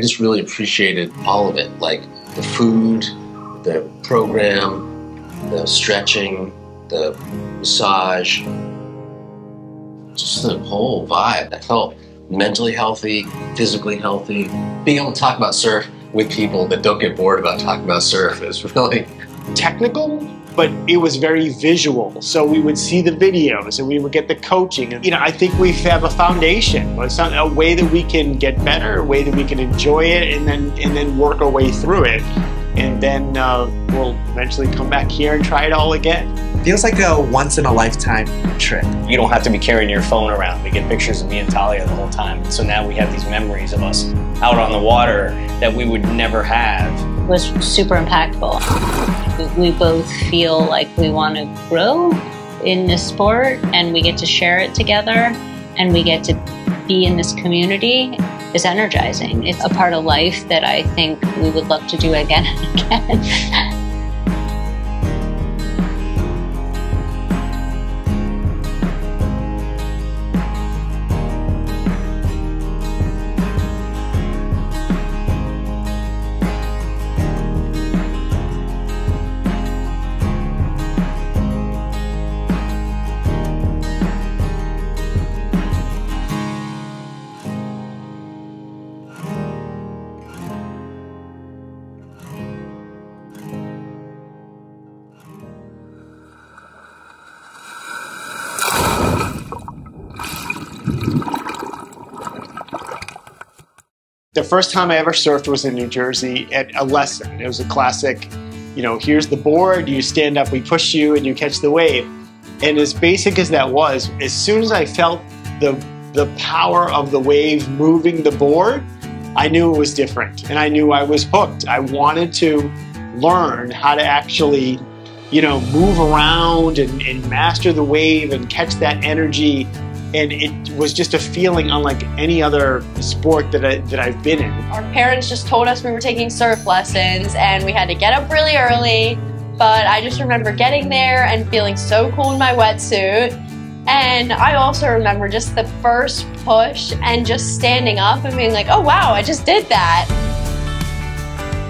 I just really appreciated all of it, like the food, the program, the stretching, the massage, just the whole vibe. I felt mentally healthy, physically healthy. Being able to talk about surf with people that don't get bored about talking about surf is really technical but it was very visual. So we would see the videos and we would get the coaching. And, you know, I think we have a foundation. It's not a way that we can get better, a way that we can enjoy it and then and then work our way through it. And then uh, we'll eventually come back here and try it all again. Feels like a once in a lifetime trip. You don't have to be carrying your phone around. We get pictures of me and Talia the whole time. So now we have these memories of us out on the water that we would never have. It was super impactful. We both feel like we want to grow in this sport and we get to share it together and we get to be in this community is energizing. It's a part of life that I think we would love to do again and again. The first time I ever surfed was in New Jersey at a lesson. It was a classic, you know, here's the board, you stand up, we push you, and you catch the wave. And as basic as that was, as soon as I felt the the power of the wave moving the board, I knew it was different. And I knew I was hooked. I wanted to learn how to actually, you know, move around and, and master the wave and catch that energy and it was just a feeling unlike any other sport that, I, that I've been in. Our parents just told us we were taking surf lessons and we had to get up really early, but I just remember getting there and feeling so cool in my wetsuit. And I also remember just the first push and just standing up and being like, oh wow, I just did that.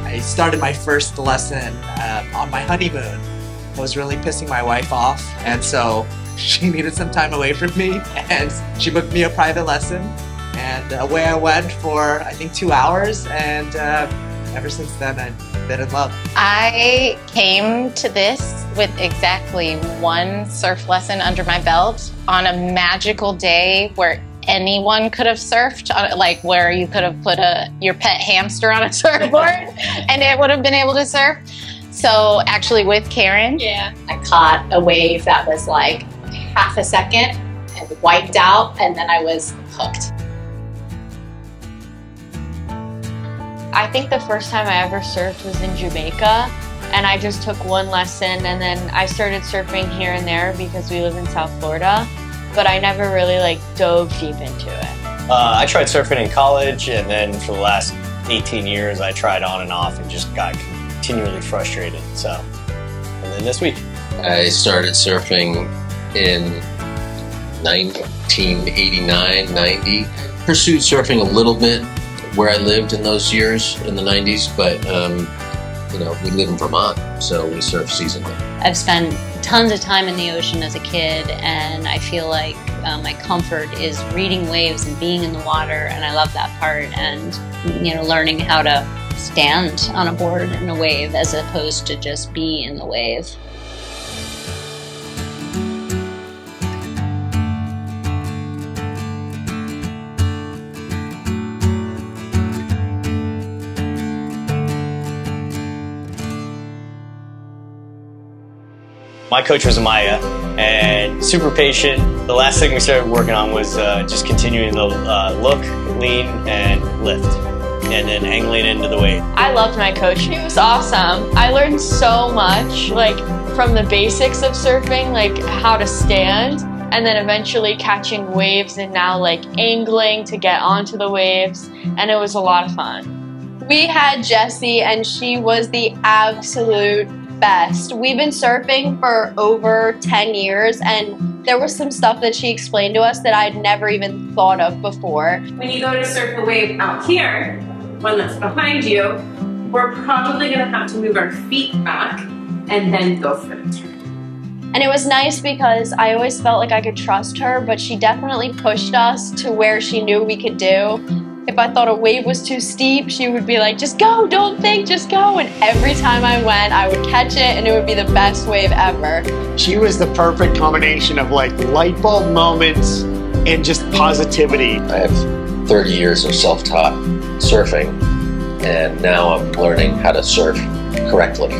I started my first lesson uh, on my honeymoon. I was really pissing my wife off, and so she needed some time away from me and she booked me a private lesson and away I went for I think two hours and uh, ever since then I've been in love. I came to this with exactly one surf lesson under my belt on a magical day where anyone could have surfed, like where you could have put a your pet hamster on a surfboard and it would have been able to surf. So actually with Karen, yeah, I caught a wave that was like half a second and wiped out, and then I was hooked. I think the first time I ever surfed was in Jamaica, and I just took one lesson, and then I started surfing here and there because we live in South Florida, but I never really like dove deep into it. Uh, I tried surfing in college, and then for the last 18 years, I tried on and off and just got continually frustrated. So, and then this week, I started surfing in 1989, 90. Pursued surfing a little bit where I lived in those years in the 90s, but um, you know, we live in Vermont, so we surf seasonally. I've spent tons of time in the ocean as a kid, and I feel like uh, my comfort is reading waves and being in the water, and I love that part. And you know, learning how to stand on a board in a wave as opposed to just be in the wave. My coach was Amaya and super patient. The last thing we started working on was uh, just continuing to uh, look, lean, and lift, and then angling into the wave. I loved my coach. He was awesome. I learned so much, like from the basics of surfing, like how to stand, and then eventually catching waves and now like angling to get onto the waves, and it was a lot of fun. We had Jessie, and she was the absolute best. We've been surfing for over 10 years and there was some stuff that she explained to us that I'd never even thought of before. When you go to surf a wave out here, one that's behind you, we're probably gonna have to move our feet back and then go for the turn. And it was nice because I always felt like I could trust her, but she definitely pushed us to where she knew we could do. If I thought a wave was too steep, she would be like, just go, don't think, just go. And every time I went, I would catch it and it would be the best wave ever. She was the perfect combination of like light bulb moments and just positivity. I have 30 years of self taught surfing, and now I'm learning how to surf correctly.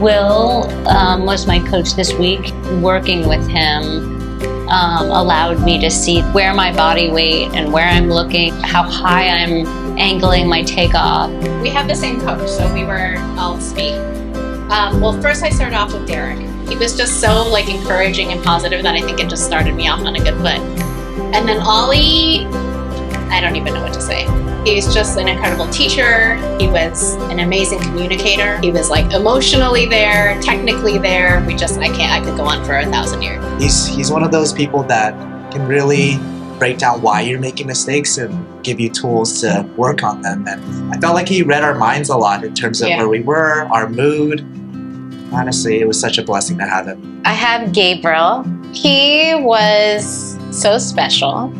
Will um, was my coach this week. Working with him um, allowed me to see where my body weight and where I'm looking, how high I'm angling my takeoff. We have the same coach, so we were, I'll speak. Um, well, first I started off with Derek. He was just so like encouraging and positive that I think it just started me off on a good foot. And then Ollie, don't even know what to say. He's just an incredible teacher. He was an amazing communicator. He was like emotionally there, technically there. We just, I can't, I could go on for a thousand years. He's he's one of those people that can really break down why you're making mistakes and give you tools to work on them. And I felt like he read our minds a lot in terms of Yeah. where we were, our mood. Honestly, it was such a blessing to have him. I have Gabriel. He was so special.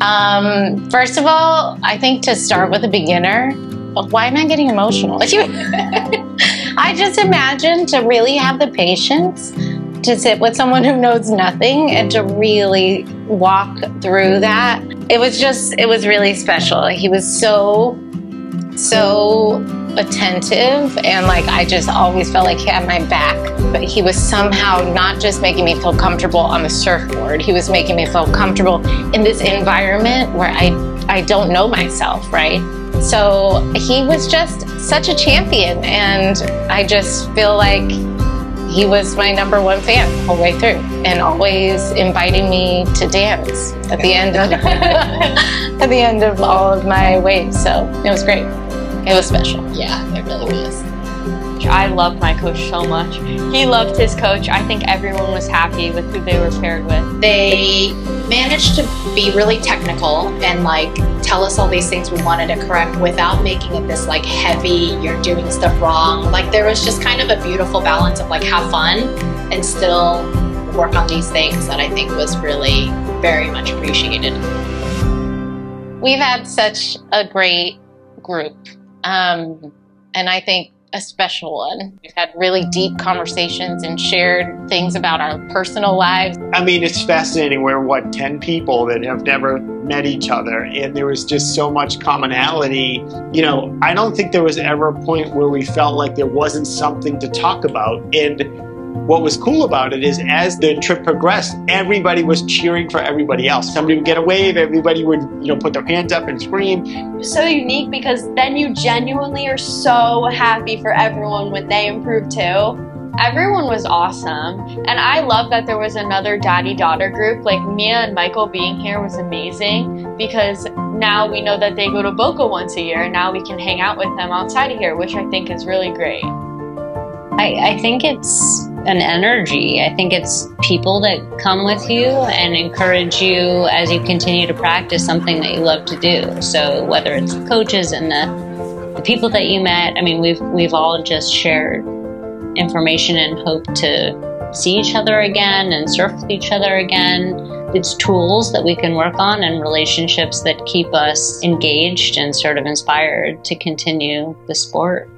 Um, first of all, I think to start with a beginner, why am I getting emotional? I just imagine to really have the patience to sit with someone who knows nothing and to really walk through that. It was just, it was really special. He was so, so attentive and like I just always felt like he had my back. But he was somehow not just making me feel comfortable on the surfboard, he was making me feel comfortable in this environment where I, I don't know myself, right? So he was just such a champion and I just feel like he was my number one fan all the way through and always inviting me to dance at the end of at the end of all of my waves. So it was great. It was special. Yeah, it really was. I loved my coach so much. He loved his coach. I think everyone was happy with who they were paired with. They managed to be really technical and like tell us all these things we wanted to correct without making it this like heavy, you're doing stuff wrong. Like there was just kind of a beautiful balance of like have fun and still work on these things that I think was really very much appreciated. We've had such a great group. Um, and I think a special one. We've had really deep conversations and shared things about our personal lives. I mean, it's fascinating. We're what, 10 people that have never met each other, and there was just so much commonality. You know, I don't think there was ever a point where we felt like there wasn't something to talk about. And what was cool about it is as the trip progressed, everybody was cheering for everybody else. Somebody would get a wave, everybody would, you know, put their hands up and scream. It was so unique because then you genuinely are so happy for everyone when they improve too. Everyone was awesome. And I love that there was another daddy daughter group. Like Mia and Michael being here was amazing because now we know that they go to Boca once a year and now we can hang out with them outside of here, which I think is really great. I, I think it's an energy. I think it's people that come with you and encourage you as you continue to practice something that you love to do. So whether it's coaches and the the people that you met, I mean, we've we've all just shared information and hope to see each other again and surf with each other again. It's tools that we can work on and relationships that keep us engaged and sort of inspired to continue the sport.